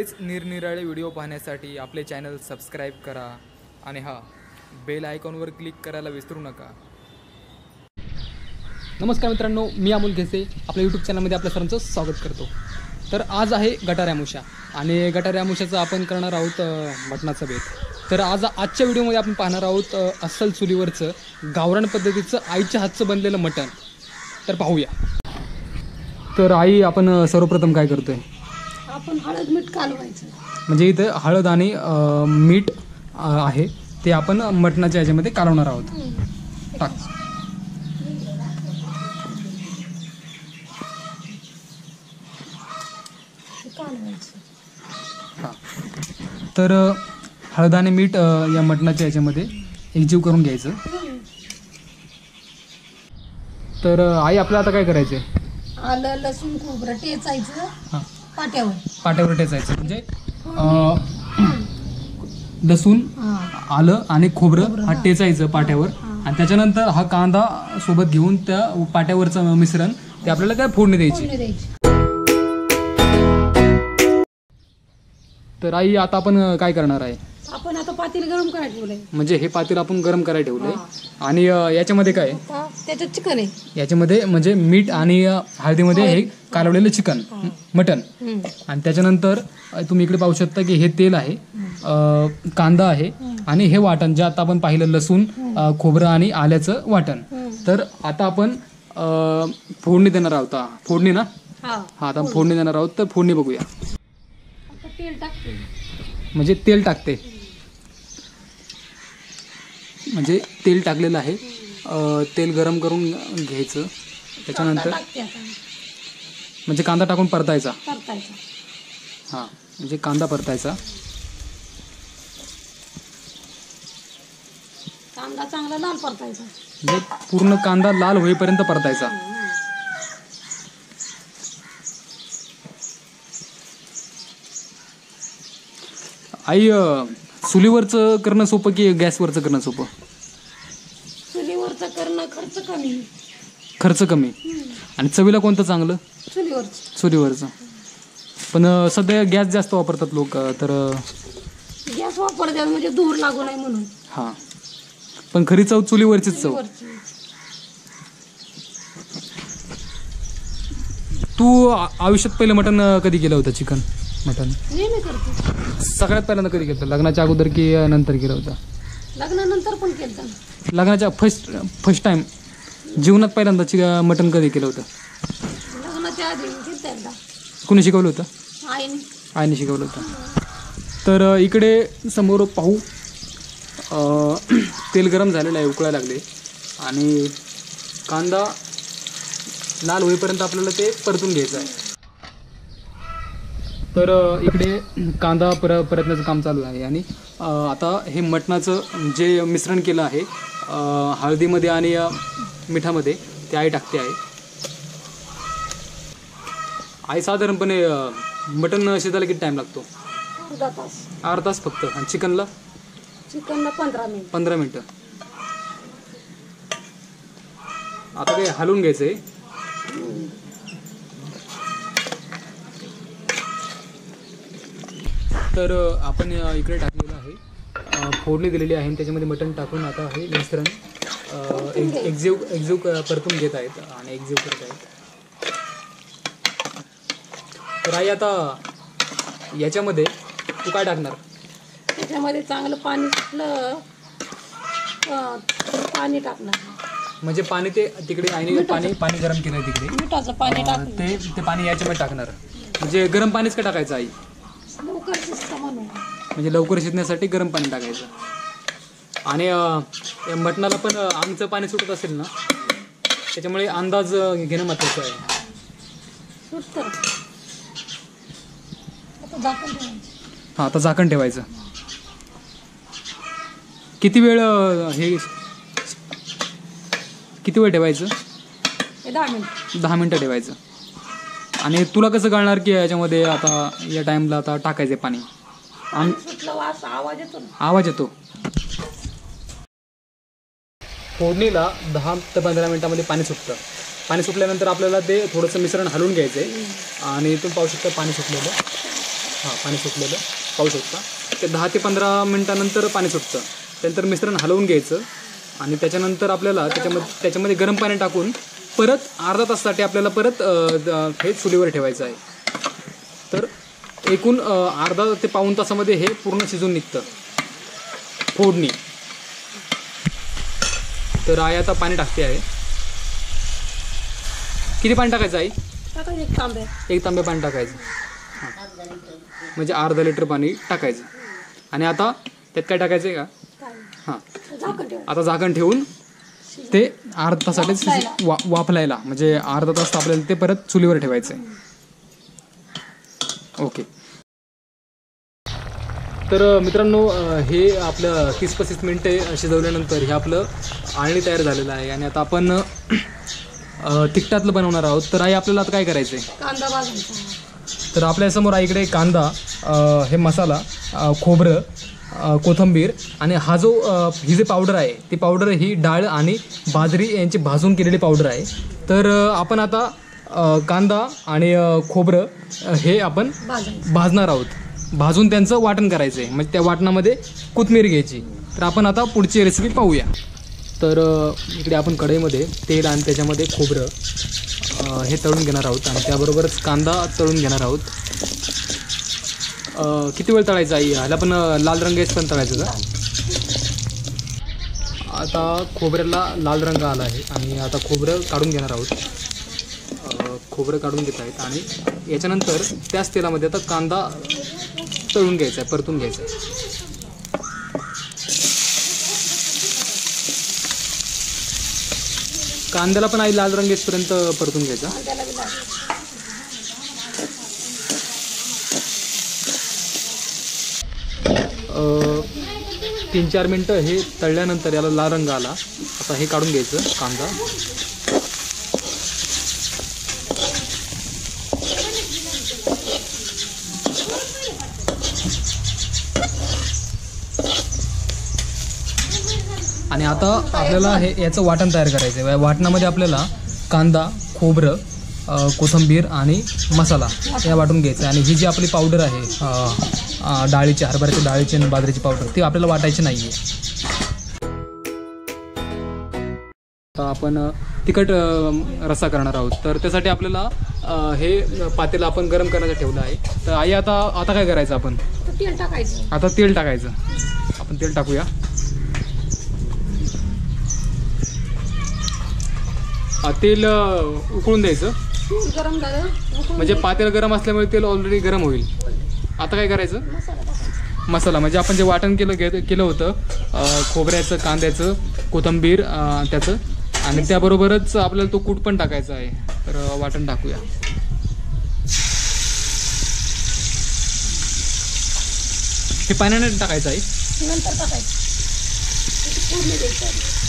असेच निरनिराळे व्हिडिओ पाहण्यासाठी आपले चॅनल सबस्क्राईब करा आणि हा बेल आयकॉनवर क्लिक करायला विसरू नका. नमस्कार मित्रांनो मी अमोल घेसे आपल्या यूट्यूब चॅनलमध्ये आपल्या सर्वांचं स्वागत करतो. तर आज आहे गटाऱ्यामुषा आणि गटार आपण करणार आहोत मटणाचं बेत. तर आज आजच्या व्हिडिओमध्ये आपण पाहणार आहोत अस्सल चुलीवरचं गावरान पद्धतीचं आईच्या हातचं बनलेलं मटण. तर पाहूया. तर आई आपण सर्वप्रथम काय करतोय? आपण हळद मीठ कालवायचं. म्हणजे इथं हळद आणि अ, मीठ अ, आहे. ते आपण मटणाच्या ह्याच्यामध्ये कालवणार आहोत. टाक. ते कालवायचं. हां. तर अ, हळद आणि मीठ अ, या मटणाच्या ह्याच्यामध्ये एकजीव करून घ्यायचं. तर अ, आई आपल्याला आता काय करायचं आहे आलं लसूण खोबरं टेचायचं. हां. पाट्यावर. पाट्यावर टेचायचं म्हणजे अ, लसूण हा. आलं आणि खोबरं हा. टेचायचं पाट्यावर. आणि त्याच्यानंतर हा कांदा सोबत घेऊन त्या पाट्यावरचं मिश्रण ते आपल्याला काय फोडणी द्यायची? फोडणी द्यायची. तर आई आता आपण अ, काय करणार आहे? आपण आता पातेल गरम करायला ठेवलंय. म्हणजे हे पातेल आपण गरम करायला ठेवलंय. आणि अ, याच्यामध्ये काय आहे? आता त्याच्यात चिकन आहे. याच्यामध्ये म्हणजे मीठ आणि अ, हळदीमध्ये हे कालवलेलं चिकन मटन. हम्म. आणि त्याच्यानंतर तुम्ही इकडे पाहू शकता की हे तेल आहे अ, कांदा आहे आणि हे वाटण जे आता आपण पाहिलं लसूण अ, खोबरं आणि आल्याचं वाटण. तर आता आपण अ, फोडणी देणार आहोत. हा. फोडणी ना? हा. हा आता फोडणी देणार आहोत. तर फोडणी बघूया. आता तेल टाकते. म्हणजे तेल टाकते. म्हणजे तेल टाकलेलं आहे. अ, तेल गरम करून घ्यायचं. त्याच्यानंतर टाकते आता. म्हणजे कांदा टाकून परतायचा? परतायचं. हां म्हणजे कांदा परतायचा. कांदा चांगला लाल परतायचा. म्हणजे पूर्ण कांदा लाल होईपर्यंत परतायचा. आई अ, चुलीवरचं करणं सोपं की गॅसवरचं करणं सोपं? चुलीवरचं करणं खर्च कमी. खर्च कमी. आणि चवीला कोणतं चांगलं? चुलीवरचं. चुलीवरचं. पण अ, सध्या गॅस जास्त वापरतात लोक तर गॅस वापरतात म्हणजे धूर लागू नये म्हणून. हां. पण खरी चव चुलीवरचीच चव. चुलीवरची. तू आ- आयुष्यात पहिलं मटण अ, कधी केलं होतं चिकन मटण? नेहमी करतो. सगळ्यात पहिल्यांदा कधी केलं होतं? लग्नाच्या अगोदर की अ, नंतर केलं होतं? लग्नानंतर पण केलं लग्नाच्या फर्स्ट फर्स्ट टाइम जीवनात पहिल्यांदा चि मटण कधी केलं होतं? लग्नाच्या आधी केलं एकदा कुणी शिकवलं होतं? आईने. आईने शिकवलं होतं. तर अ, इकडे समोर पाहू. अ, तेल गरम झालेलं आहे उकळायला लागले. आणि कांदा लाल होईपर्यंत आपल्याला ते परतून घ्यायचं आहे. तर अ, इकडे कांदा पर परतण्याचं काम चालू आहे. आणि अ, आता हे मटणाचं जे मिश्रण केलं आहे अ, हळदीमध्ये आणि अ, मिठामध्ये ते आई टाकते आहे आई साधारणपणे अ, मटण शिजायला किती टाईम लागतो? अर्धा तास. अर्धा तास फक्त. आणि चिकनला? चिकनला पंधरा मिनिट पंधरा मिनटं आता काही हलवून घ्यायचं आहे तर आपण इकडे टाकलेलं आहे. फोडणी दिलेली आहे आणि त्याच्यामध्ये मटण टाकून आता हे मिश्रण. अ, एक एकजीव एकजीव क- परतून घेत आहेत आणि एकजीव करत आहेत. तर आई आता याच्यामध्ये तू काय टाकणार? त्याच्यामध्ये चांगलं पाणी सुटलं पाणी टाकणार. म्हणजे पाणी ते तिकडे आईने पाणी पाणी गरम केलं तिकडे. मिठाचं पाणी अं, ते ते पाणी याच्यामध्ये टाकणार. म्हणजे गरम पाणीच का टाकायचं आई? लवकर शिजतं म्हणून. म्हणजे लवकर शिजण्यासाठी गरम पाणी टाकायचं. आणि मटणाला पण आमचं पाणी सुटत असेल ना त्याच्यामुळे अंदाज घेणं महत्त्वाचं आहे. हां आता झाकण ठेवायचं. किती वेळ हे किती वेळ ठेवायचं? हे दहा मिनिट. दहा मिनटं ठेवायचं. आणि तुला कसं कळणार की याच्यामध्ये आता या टाईमला आता टाकायचं पाणी? आवाज येतो आवाज येतो. फोडणीला दहा ते पंधरा मिनिटामध्ये पाणी सुटतं. पाणी सुटल्यानंतर आपल्याला ते थोडंसं मिश्रण हलवून घ्यायचं आहे आणि तुम्ही पाहू शकता पाणी सुटलेलं. हां पाणी सुटलेलं. पाहू शकता. ते दहा ते पंधरा मिनटानंतर पाणी सुटतं. त्यानंतर मिश्रण हलवून घ्यायचं. आणि त्याच्यानंतर आपल्याला त्याच्यामध्ये त्याच्यामध्ये गरम पाणी टाकून परत अर्धा तासासाठी आपल्याला परत हे चुलीवर ठेवायचं आहे. तर एकूण अर्धा ते पाऊण तासामध्ये हे पूर्ण शिजून निघतं. फोडणी. तर आई आता पाणी टाकते आहे. किती पाणी टाकायचं आई? एक तांबे. एक तांबे पाणी टाकायचं. म्हणजे अर्धा लिटर पाणी टाकायचं. आणि आता त्यात काय टाकायचं आहे का? हां. आता झाकण ठेवून ते अर्धा तासासाठी शिज- वा वाफलायला. म्हणजे अर्धा तास आपल्याला ते परत चुलीवर ठेवायचं आहे. ओके. तर मित्रांनो हे आपलं तीस पस्तीस मिनटे शिजवल्यानंतर हे आपलं आळणी तयार झालेलं आहे आणि आता आपण तिखटातलं बनवणार आहोत. तर आई आपल्याला आता काय करायचं आहे कांदा भाजायचा तर आपल्यासमोर आईकडे कांदा हे मसाला खोबरं कोथिंबीर आणि हा जो ही जी पावडर आहे ती पावडर ही डाळ आणि बाजरी यांची भाजून केलेली पावडर आहे. तर आपण आता कांदा आणि खोबरं हे आपण भाजणार आहोत. भाजून त्यांचं वाटण करायचं आहे म्हणजे त्या वाटणामध्ये कोथमीर घ्यायची. तर आपण आता पुढची रेसिपी पाहूया. तर इकडे आपण कढईमध्ये तेल आणि त्याच्यामध्ये खोबरं हे तळून घेणार आहोत. आणि त्याबरोबरच कांदा तळून घेणार आहोत. किती वेळ तळायचा आई? ह्याला पण लाल रंग पण तळायचं का? आता खोबऱ्याला लाल रंग आला आहे. आणि आता खोबरं काढून घेणार आहोत. खोबरं काढून घेत आहेत. आणि याच्यानंतर त्याच तेलामध्ये आता कांदा तळून घ्यायचा आहे परतून घ्यायचा आहे कांद्याला पण आई लाल रंग येतपर्यंत परतून घ्यायचा. तीन चार मिनटं हे तळल्यानंतर याला लाल रंग आला. आता हे काढून घ्यायचं कांदा. आणि आता आपल्याला हे याचं वाटण तयार करायचं आहे वाटणामध्ये आपल्याला कांदा खोबरं कोथिंबीर आणि मसाला या वाटून घ्यायचं आहे आणि ही जी आपली पावडर आहे डाळीची हरभऱ्याची डाळीची आणि बाजरीची पावडर ती आपल्याला वाटायची नाही आहे आता आपण तिखट रस्सा करणार आहोत. तर त्यासाठी आपल्याला हे पातेलं आपण गरम करायचं ठेवलं आहे. तर आई आता आता काय करायचं आपण? तर तेल टाकायचं. आता तेल टाकायचं. आपण तेल टाकूया. अ, तेल अ, उकळून द्यायचं. गरम झालं उकळून म्हणजे पातेलं गरम असल्यामुळे तेल ऑलरेडी गरम होईल. आता काय करायचं? मसाला टाकायचा. मसाला म्हणजे आपण जे वाटण केलं गे- केलं होतं अ, खोबऱ्याचं कांद्याचं कोथिंबीर अ, त्याचं आणि त्याबरोबरच आपल्याला तो कूट पण टाकायचा आहे. तर अ, वाटण टाकूया. हे पाण्याने टाकायचं आहे. नंतर टाकायचं. त्याची फोडणी द्यायची आधी.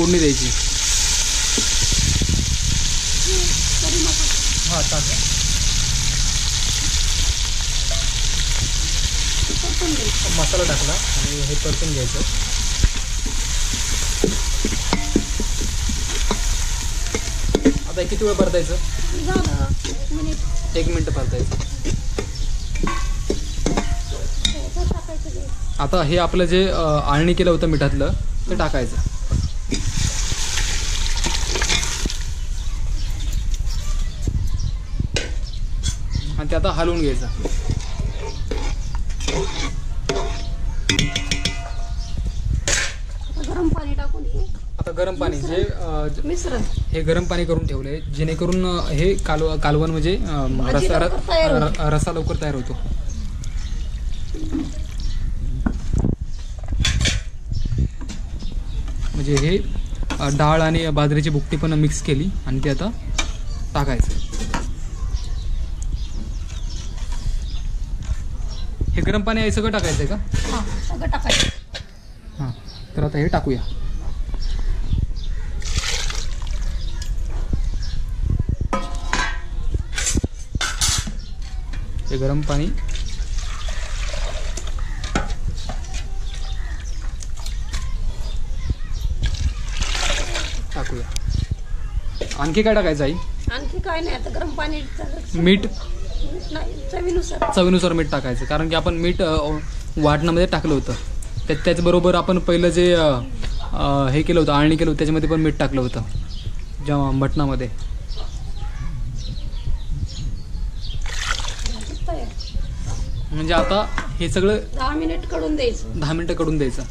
फोडणी द्यायची. मसाला हां टाका. मसाला टाकला आणि हे परतून घ्यायचं. आता किती वेळ परतायचं? एक मिनिट मिनटं परतायचं. आता हे आपलं जे आळणी केलं होतं मिठातलं ते टाकायचं. आणि ते आता हलवून घ्यायचं. आता गरम पाणी टाकून आता गरम पाणी जे अ, ज- मिश्रण. हे गरम पाणी करून ठेवलंय जेणेकरून अ, हे कालव कालवण म्हणजे अ, भाजी रस्सा लवकर तयार होते. र- रस्सा लवकर तयार होतो म्हणजे हे डाळ आणि बाजरीची भुकटी पण मिक्स केली आणि ते आता टाकायचं. हे गरम पाणी आहे सगळं टाकायचं आहे का? हां सगळं टाकायचं. हां तर आता हे टाकूया. हे गरम पाणी टाकूया. आणखी काय टाकायचं आई? आणखी काय नाही आता गरम पाणी. मीठ? चवीनुसार. चवीनुसार मीठ टाकायचं कारण की आपण मीठ वाटणामध्ये टाकलं होतं. त्या त्याचबरोबर आपण पहिलं जे हे केलं होतं आळणी केलं होतं त्याच्यामध्ये पण मीठ टाकलं होतं जेव्हा मटणामध्ये. म्हणजे आता हे सगळं दहा मिनिटकडून द्यायचं. दहा मिनटं कडून द्यायचं.